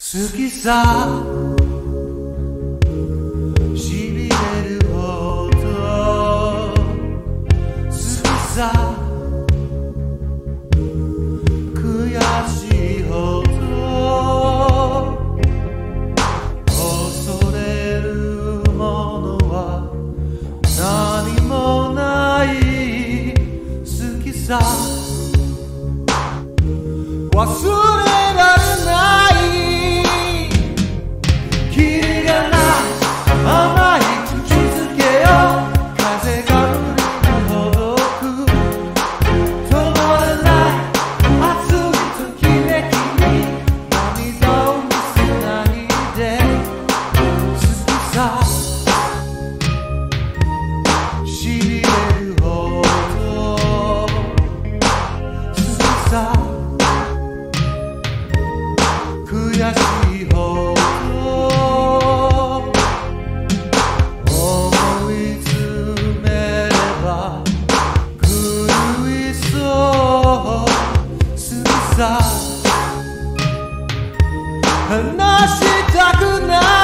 好きさ。しびれるほど。好きさ。悔しいほど。恐れるものは何もない。好きさ。忘れ好きさしびれるほど。好きさ悔しいほど。思い詰めれば狂いそう好きさ話したくない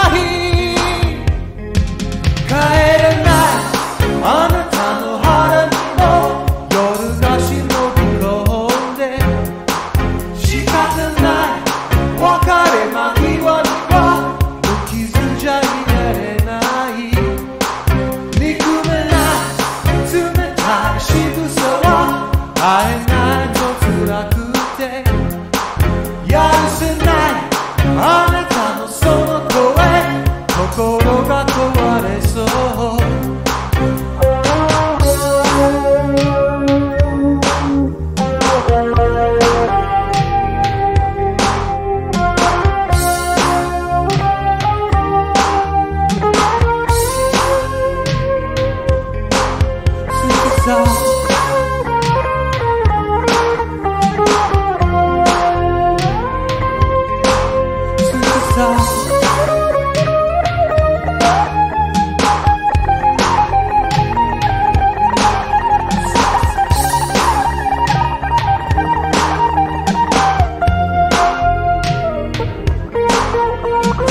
て。やるせない。あなたのその声。心が壊れ Oh,